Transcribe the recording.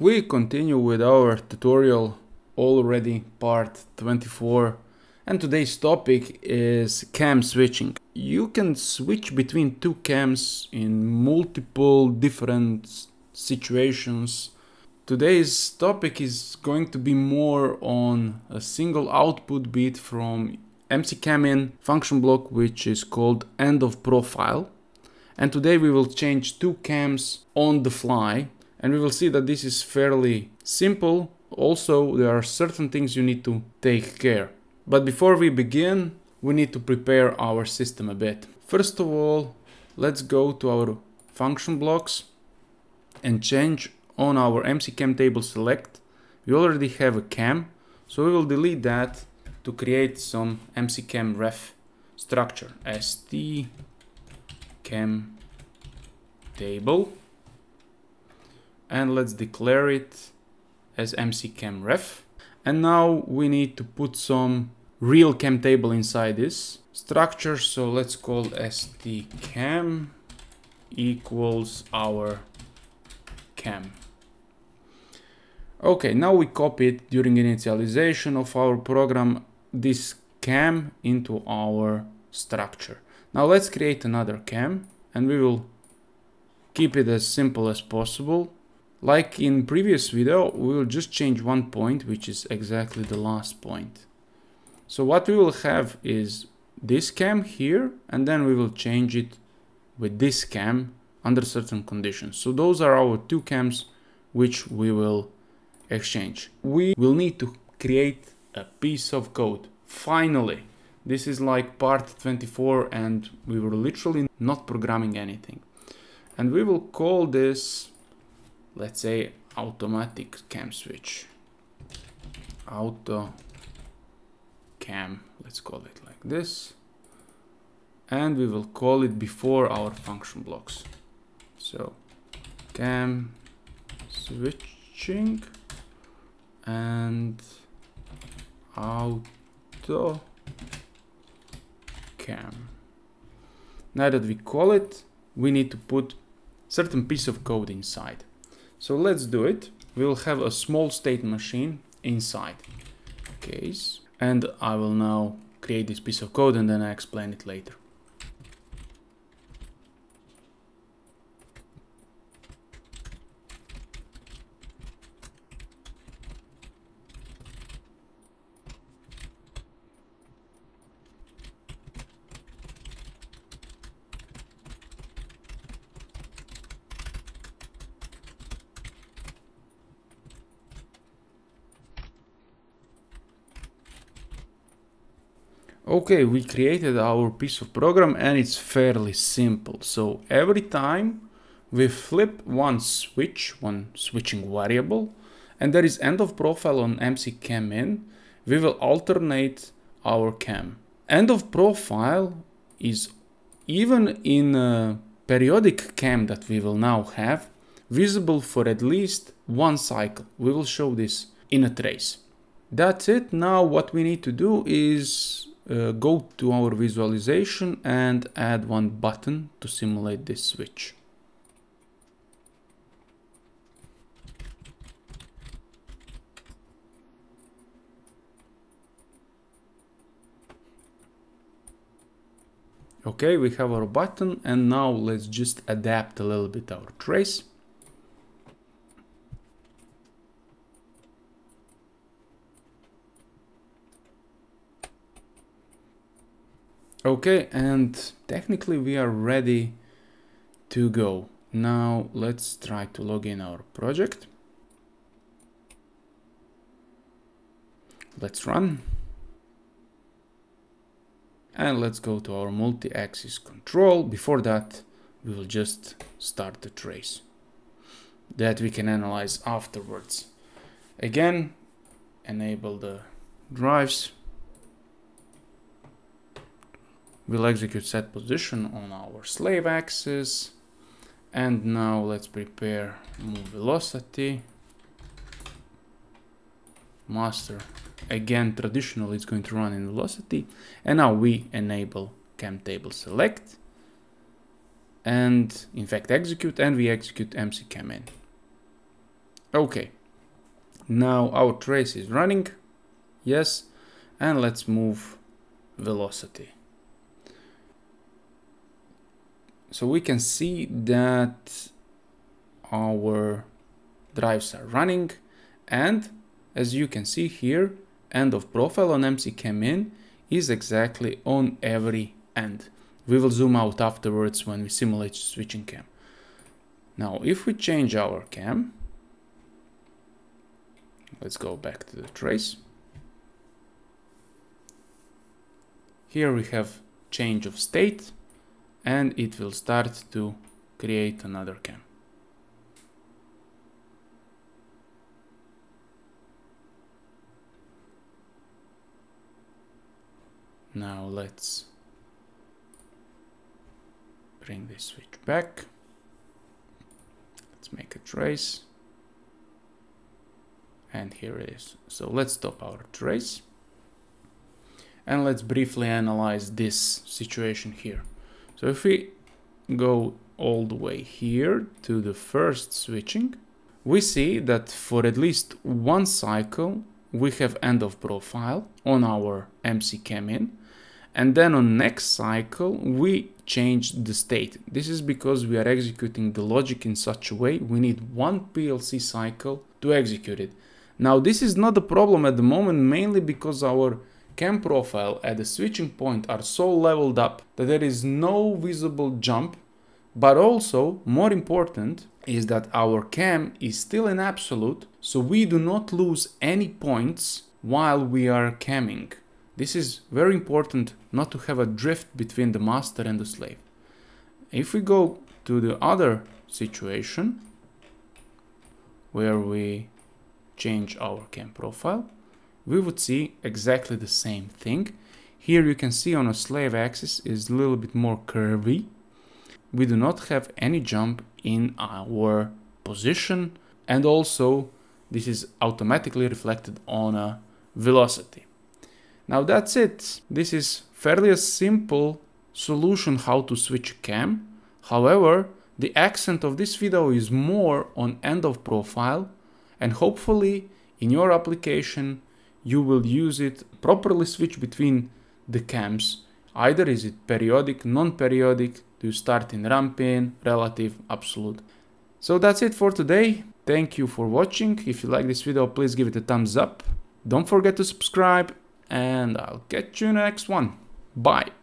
We continue with our tutorial already part 24 and today's topic is cam switching. You can switch between two cams in multiple different situations. Today's topic is going to be more on a single output bit from MCCamIn function block which is called end of profile. And today we will change two cams on the fly and we will see that this is fairly simple. Also, there are certain things you need to take care. But before we begin, we need to prepare our system a bit. First of all, let's go to our function blocks and change on our mccam table select. We already have a cam, so we will delete that to create some mccam ref structure st cam table and let's declare it as mccam ref. And now we need to put some real cam table inside this structure. So let's call stcam equals our cam okay now we copy it during initialization of our program this cam into our structure. Now let's create another cam and we will keep it as simple as possible like in previous video, we will just change one point, which is exactly the last point. So what we will have is this cam here, and then we will change it with this cam under certain conditions. So those are our two cams which we will exchange. We will need to create a piece of code. Finally, this is like part 24 and we were literally not programming anything. And we will call this let's say automatic cam switch. Auto cam let's call it like this. And we will call it before our function blocks. So cam switching and auto cam. Now that we call it we need to put certain piece of code inside so let's do it. We'll have a small state machine inside case and I will now create this piece of code and then I explain it later. Okay, we created our piece of program and it's fairly simple. So every time we flip one switch, one switching variable, and there is end of profile on mccamIn, we will alternate our cam. End of profile is even in a periodic cam that we will now have, visible for at least one cycle. We will show this in a trace. That's it. Now what we need to do is uh, go to our visualization and add one button to simulate this switch. Okay, we have our button and now let's just adapt a little bit our trace. Okay, and technically we are ready to go. Now let's try to log in our project. Let's run. And let's go to our multi-axis control. Before that, we will just start the trace that we can analyze afterwards. Again, enable the drives We'll execute set position on our slave axis. And now let's prepare move velocity. Master. Again, traditionally it's going to run in velocity. And now we enable cam table select. And in fact execute and we execute MC cam in. Okay, now our trace is running, yes, and let's move velocity. So we can see that our drives are running and as you can see here, end of profile on MCCam in is exactly on every end. We will zoom out afterwards when we simulate switching cam. Now, if we change our cam, let's go back to the trace. Here we have change of state and it will start to create another cam. Now let's bring this switch back. Let's make a trace. And here it is. So let's stop our trace. And let's briefly analyze this situation here. So if we go all the way here to the first switching, we see that for at least one cycle, we have end of profile on our MC cam in and then on next cycle we change the state. This is because we are executing the logic in such a way we need one PLC cycle to execute it. Now this is not a problem at the moment mainly because our cam profile at the switching point are so leveled up that there is no visible jump but also more important is that our cam is still in absolute so we do not lose any points while we are camming. This is very important not to have a drift between the master and the slave. If we go to the other situation where we change our cam profile, we would see exactly the same thing. Here you can see on a slave axis is a little bit more curvy. We do not have any jump in our position and also this is automatically reflected on a velocity. Now that's it. This is fairly a simple solution how to switch cam. However, the accent of this video is more on end of profile and hopefully in your application you will use it properly switch between the cams. Either is it periodic, non-periodic, do you start in ramp in, relative, absolute. So that's it for today. Thank you for watching. If you like this video, please give it a thumbs up. Don't forget to subscribe and I'll catch you in the next one. Bye.